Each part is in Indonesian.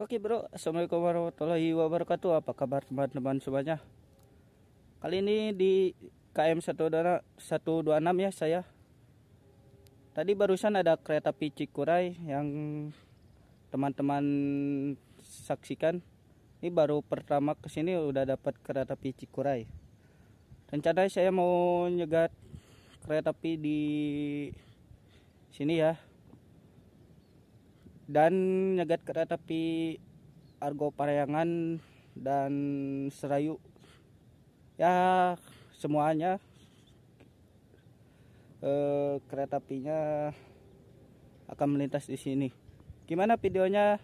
Oke bro, Assalamualaikum warahmatullahi wabarakatuh. Apa kabar teman-teman semuanya? Kali ini di KM 126 ya saya. Tadi barusan ada kereta api Cikuray yang teman-teman saksikan. Ini baru pertama ke sini udah dapat kereta api Cikuray. Rencananya saya mau nyegat kereta api di sini ya dan nyegat kereta api Argo Parayangan dan Serayu. Ya semuanya eh, kereta apinya akan melintas di sini. Gimana videonya?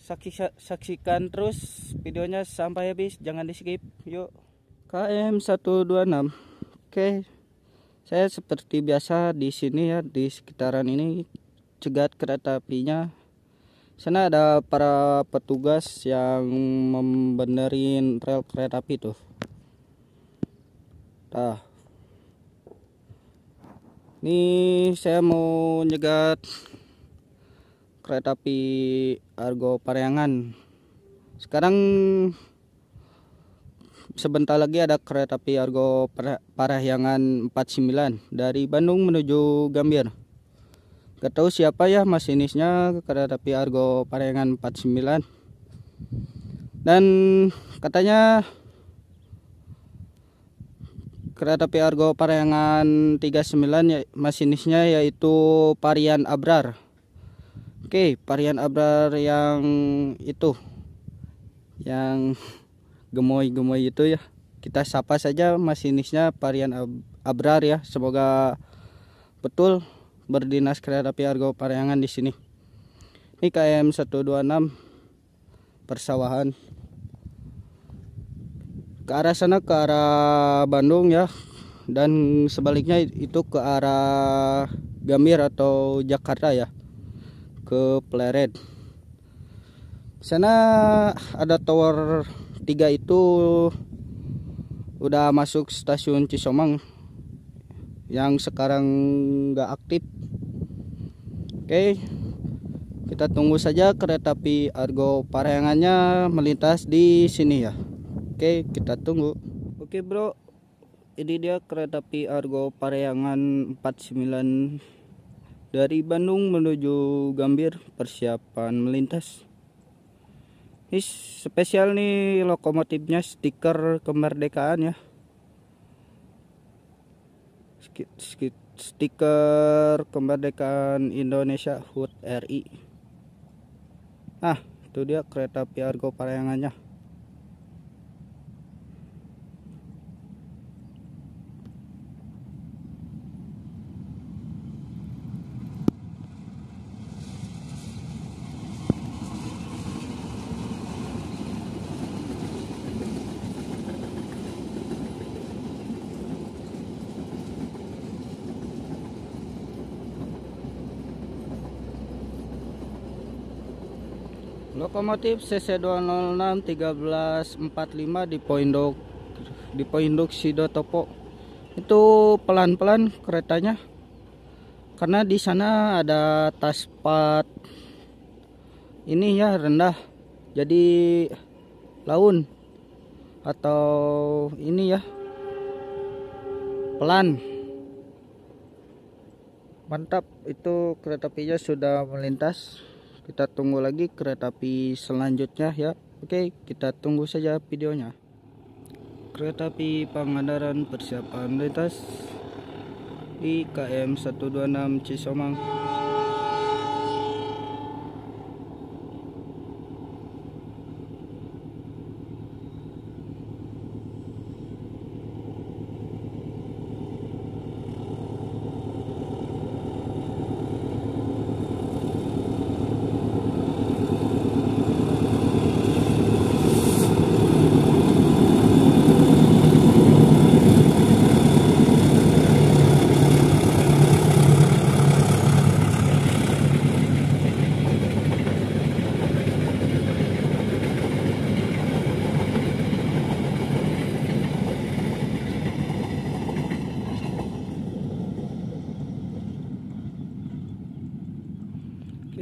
Saksi, saksikan terus videonya sampai habis. Jangan di skip yuk KM 126 oke. Saya seperti biasa di sini ya di sekitaran ini cegat kereta apinya. Sana ada para petugas yang membenerin rel kereta api tuh. Nah ini saya mau nyegat kereta api Argo Paryangan sekarang sebentar lagi ada kereta api Argo Parahyangan 49 dari Bandung menuju Gambir Gak tahu siapa ya masinisnya kereta api Argo Parayangan 49 dan katanya kereta api Argo Parayangan 39 ya, masinisnya yaitu Parian Abrar. Oke Parian Abrar yang itu yang gemoy-gemoy itu ya. Kita sapa saja masinisnya Parian Abrar ya semoga betul berdinas kereta api Argo Paryangan di sini. Ini KM 126 persawahan. Ke arah sana ke arah Bandung ya. Dan sebaliknya itu ke arah Gambir atau Jakarta ya. Ke Pleret. Sana ada tower 3 itu udah masuk stasiun Cisomang yang sekarang nggak aktif Oke, kita tunggu saja kereta api Argo Parayangannya melintas di sini ya. Oke, kita tunggu. Oke bro, ini dia kereta api Argo Parayangan 49 dari Bandung menuju Gambir persiapan melintas. Ini spesial nih lokomotifnya stiker kemerdekaan ya. Skit, skit stiker kemerdekaan Indonesia HUT RI nah itu dia kereta api Argo Parayangannya Lokomotif CC206 1345 di Poindok di Poindok Sidotopo. Itu pelan-pelan keretanya. Karena di sana ada taspat ini ya rendah. Jadi laun atau ini ya pelan mantap itu kereta apinya sudah melintas kita tunggu lagi kereta api selanjutnya ya. Oke kita tunggu saja videonya. Kereta api Pangandaran persiapan lintas di KM 126 Cisomang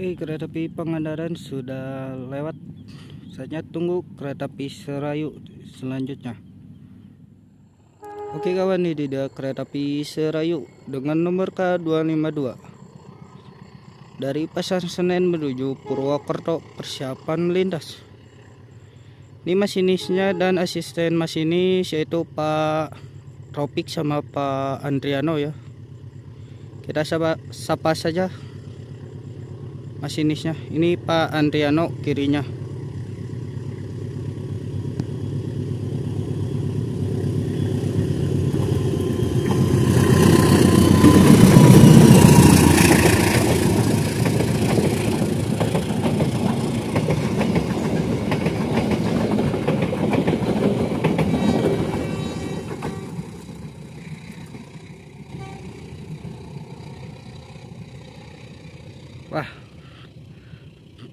Oke, kereta api Pangandaran sudah lewat. Saatnya tunggu kereta api Serayu selanjutnya. Oke kawan, ini dia kereta api Serayu dengan nomor K252. Dari Pasar Senen menuju Purwokerto persiapan melintas. Ini masinisnya dan asisten masinis yaitu Pak Tropik sama Pak Andriano ya. Kita sapa, sapa saja masinisnya ini Pak Andriano kirinya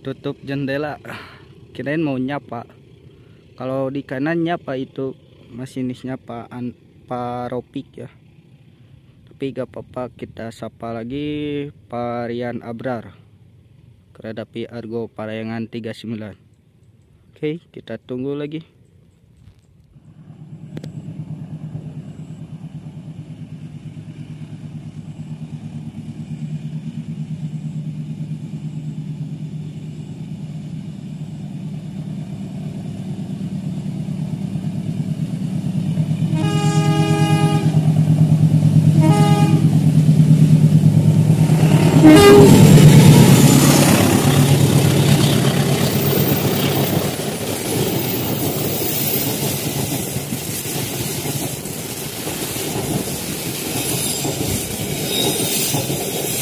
tutup jendela. Kirain mau nyapa. Kalau di kanan nyapa itu masinisnya Pak An Pak Ropik ya. Tapi gak apa-apa kita sapa lagi Pak Rian Abrar. Kereta api Argo Parayangan 39 oke kita tunggu lagi Thank you.